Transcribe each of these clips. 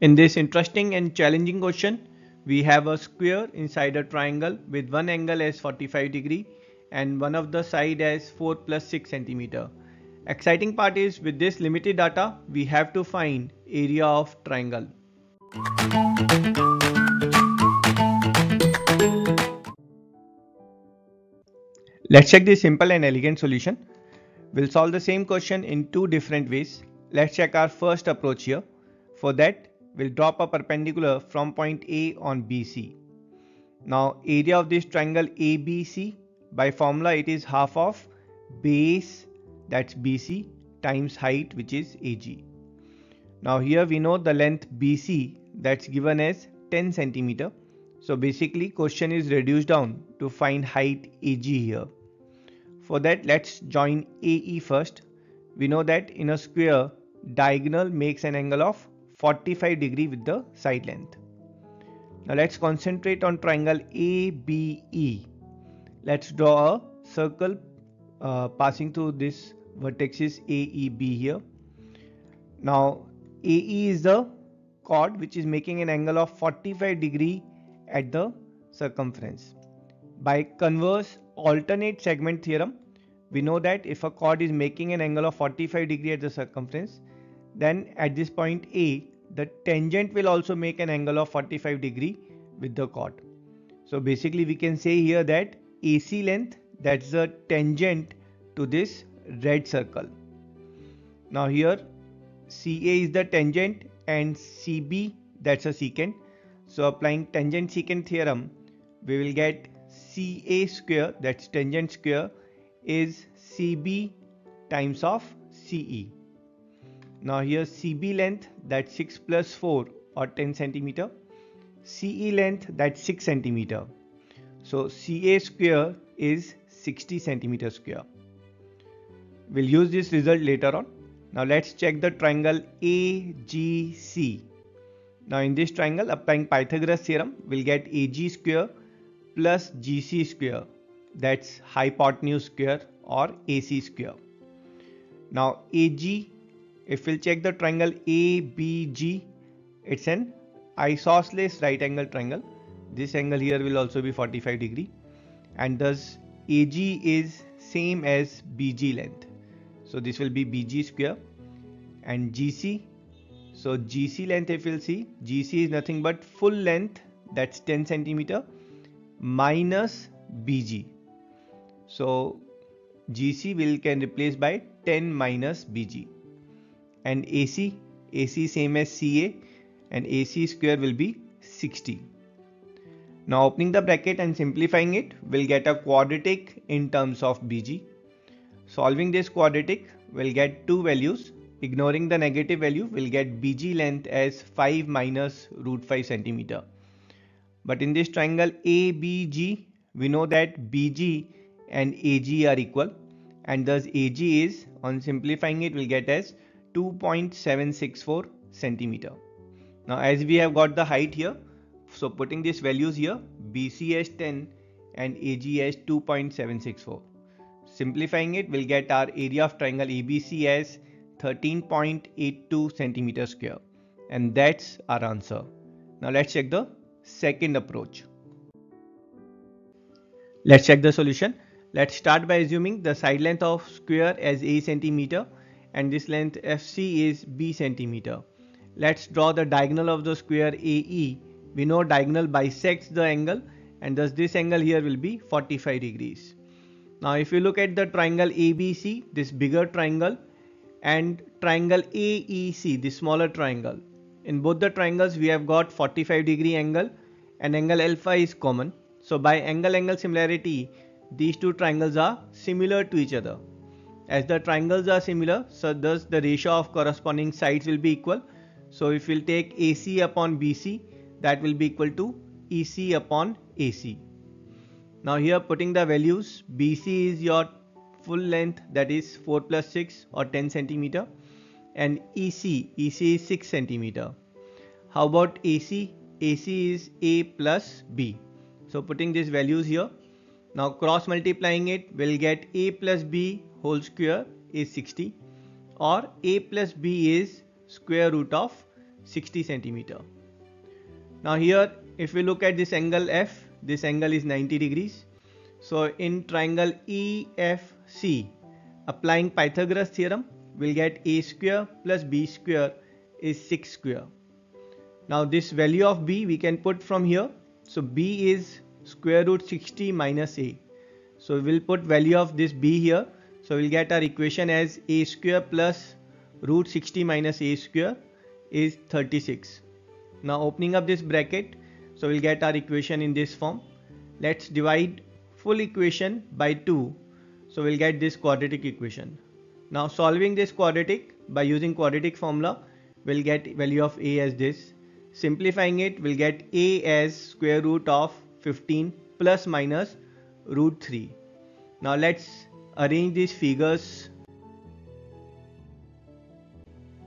In this interesting and challenging question, we have a square inside a triangle with one angle as 45 degree and one of the side as 4 plus 6 centimeter. Exciting part is with this limited data, we have to find area of triangle. Let's check this simple and elegant solution. We'll solve the same question in two different ways. Let's check our first approach here. For that, we'll drop a perpendicular from point A on BC. Now area of this triangle ABC by formula it is half of base that's BC times height which is AG. Now here we know the length BC that's given as 10 centimeter. So basically question is reduced down to find height AG here. For that let's join AE first. We know that in a square diagonal makes an angle of 45 degree with the side length. Now let's concentrate on triangle ABE. Let's draw a circle uh, passing through this vertices AEB here. Now AE is the chord which is making an angle of 45 degree at the circumference. By converse alternate segment theorem, we know that if a chord is making an angle of 45 degree at the circumference, then at this point A, the tangent will also make an angle of 45 degree with the chord. So basically we can say here that AC length that's the tangent to this red circle. Now here CA is the tangent and CB that's a secant. So applying tangent secant theorem we will get CA square that's tangent square is CB times of CE. Now here CB length that's 6 plus 4 or 10 centimeter. CE length that's 6 centimeter. So CA square is 60 centimeter square. We'll use this result later on. Now let's check the triangle AGC. Now in this triangle applying Pythagoras theorem we'll get AG square plus GC square that's hypotenuse square or AC square. Now AG if we'll check the triangle ABG it's an isosceles right angle triangle. This angle here will also be 45 degree. And thus AG is same as BG length. So this will be BG square. And GC so GC length if you'll see GC is nothing but full length that's 10 centimeter minus BG so GC will can replace by 10 minus BG and AC AC same as CA and AC square will be 60 now opening the bracket and simplifying it we'll get a quadratic in terms of BG solving this quadratic we'll get two values. Ignoring the negative value we'll get BG length as 5 minus root 5 centimeter. But in this triangle ABG we know that BG and AG are equal. And thus AG is on simplifying it we'll get as 2.764 centimeter. Now as we have got the height here, so putting these values here, BC as 10 and AG as 2.764. Simplifying it, we'll get our area of triangle ABC as 13.82 centimeter square. And that's our answer. Now let's check the second approach. Let's check the solution. Let's start by assuming the side length of square as a centimeter and this length FC is B centimeter. Let's draw the diagonal of the square AE. We know diagonal bisects the angle and thus this angle here will be 45 degrees. Now if you look at the triangle ABC, this bigger triangle and triangle AEC, the smaller triangle. In both the triangles we have got 45 degree angle and angle alpha is common. So by angle angle similarity, these two triangles are similar to each other. As the triangles are similar, so thus the ratio of corresponding sides will be equal. So if we'll take AC upon BC, that will be equal to EC upon AC. Now here putting the values, BC is your full length that is 4 plus 6 or 10 centimeter and EC, EC is 6 centimeter. How about AC? AC is A plus B. So putting these values here, now cross multiplying it, we'll get A plus B whole square is 60 or a plus b is square root of 60 centimeter. Now here if we look at this angle F, this angle is 90 degrees. So in triangle EFC, applying Pythagoras theorem, we'll get a square plus b square is 6 square. Now this value of b we can put from here. So b is square root 60 minus a. So we'll put value of this b here. So we'll get our equation as a square plus root 60 minus a square is 36. Now opening up this bracket, so we'll get our equation in this form. Let's divide full equation by 2. So we'll get this quadratic equation. Now solving this quadratic by using quadratic formula, we'll get value of a as this. Simplifying it, we'll get a as square root of 15 plus minus root 3. Now let's arrange these figures.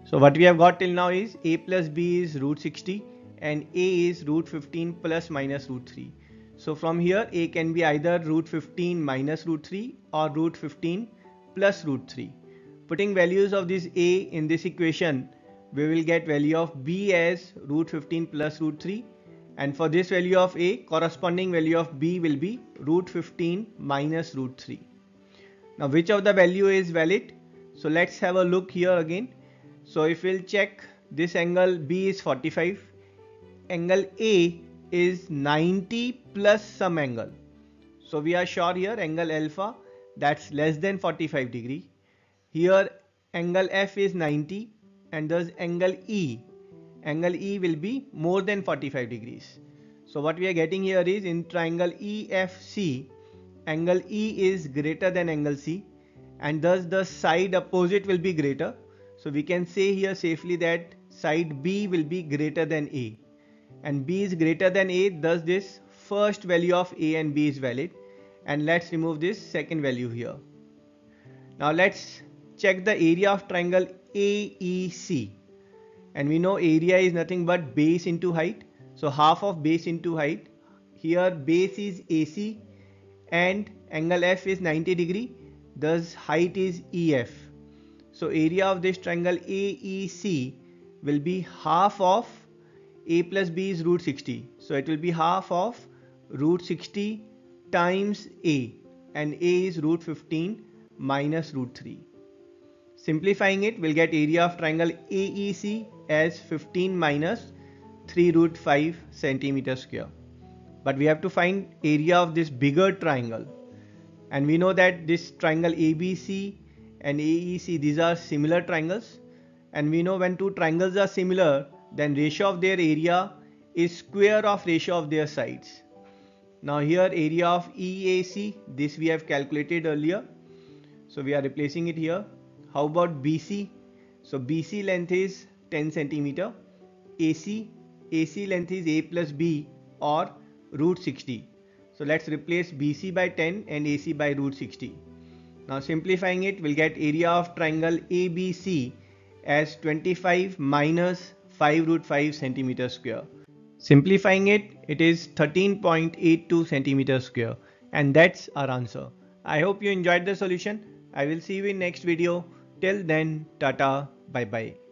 So what we have got till now is a plus b is root 60 and a is root 15 plus minus root 3. So from here a can be either root 15 minus root 3 or root 15 plus root 3. Putting values of this a in this equation we will get value of b as root 15 plus root 3 and for this value of a corresponding value of b will be root 15 minus root 3 now which of the value is valid? So let's have a look here again. So if we'll check this angle b is 45 angle a is 90 plus some angle. So we are sure here angle alpha that's less than 45 degree. Here angle f is 90 and thus angle e. Angle E will be more than 45 degrees. So what we are getting here is in triangle EFC, angle E is greater than angle C and thus the side opposite will be greater. So we can say here safely that side B will be greater than A and B is greater than A thus this first value of A and B is valid. And let's remove this second value here. Now let's check the area of triangle AEC and we know area is nothing but base into height. So half of base into height. Here base is AC and angle F is 90 degree thus height is EF so area of this triangle AEC will be half of a plus b is root 60 so it will be half of root 60 times a and a is root 15 minus root 3 simplifying it we'll get area of triangle AEC as 15 minus 3 root 5 centimeter square. But we have to find area of this bigger triangle. And we know that this triangle ABC and AEC these are similar triangles. And we know when two triangles are similar then ratio of their area is square of ratio of their sides. Now here area of EAC this we have calculated earlier. So we are replacing it here. How about BC? So BC length is 10 centimeter. AC, AC length is A plus B or root 60. So let's replace BC by 10 and AC by root 60. Now simplifying it, we'll get area of triangle ABC as 25 minus 5 root 5 centimeter square. Simplifying it, it is 13.82 centimeter square and that's our answer. I hope you enjoyed the solution. I will see you in next video. Till then, tata, bye bye.